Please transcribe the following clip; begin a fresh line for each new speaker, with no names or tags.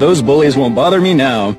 Those bullies won't bother me now.